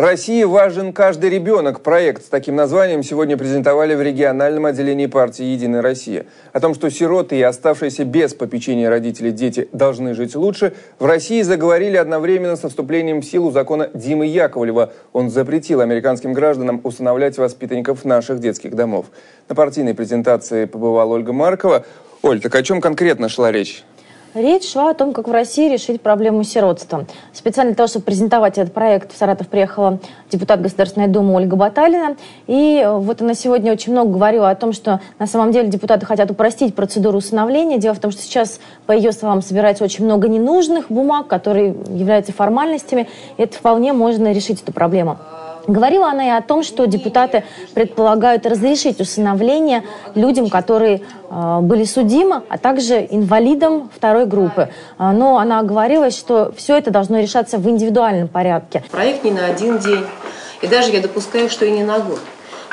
России важен каждый ребенок. Проект с таким названием сегодня презентовали в региональном отделении партии «Единая Россия». О том, что сироты и оставшиеся без попечения родителей дети должны жить лучше, в России заговорили одновременно со вступлением в силу закона Димы Яковлева. Он запретил американским гражданам усыновлять воспитанников наших детских домов. На партийной презентации побывала Ольга Маркова. Оль, так о чем конкретно шла речь? Речь шла о том, как в России решить проблему сиротства. Специально для того, чтобы презентовать этот проект, в Саратов приехала депутат Государственной Думы Ольга Баталина. И вот она сегодня очень много говорила о том, что на самом деле депутаты хотят упростить процедуру усыновления. Дело в том, что сейчас, по ее словам, собирается очень много ненужных бумаг, которые являются формальностями. И это вполне можно решить эту проблему. Говорила она и о том, что депутаты предполагают разрешить усыновление людям, которые э, были судимы, а также инвалидам второй группы. А, но она говорила, что все это должно решаться в индивидуальном порядке. Проект не на один день, и даже я допускаю, что и не на год.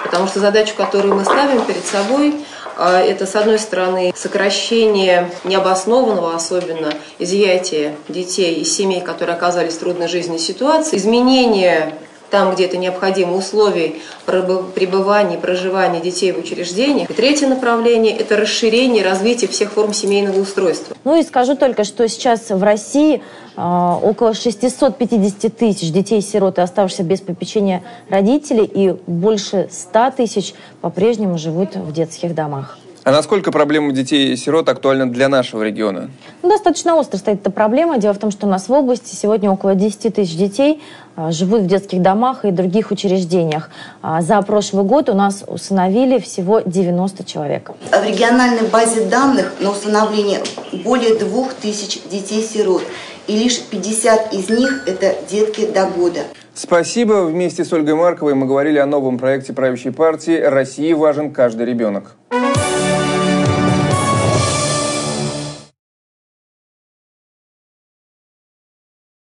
Потому что задачу, которую мы ставим перед собой, а, это, с одной стороны, сокращение необоснованного, особенно изъятия детей из семей, которые оказались в трудной жизненной ситуации, изменение там, где это необходимо, условий пребывания и проживания детей в учреждениях. И третье направление – это расширение, развитие всех форм семейного устройства. Ну и скажу только, что сейчас в России э, около 650 тысяч детей-сирот, оставшихся без попечения родителей, и больше 100 тысяч по-прежнему живут в детских домах. А насколько проблема детей и сирот актуальна для нашего региона? Ну, достаточно остро стоит эта проблема. Дело в том, что у нас в области сегодня около 10 тысяч детей а, живут в детских домах и других учреждениях. А, за прошлый год у нас усыновили всего 90 человек. В региональной базе данных на усыновление более 2000 детей-сирот. И лишь 50 из них – это детки до года. Спасибо. Вместе с Ольгой Марковой мы говорили о новом проекте правящей партии «России важен каждый ребенок».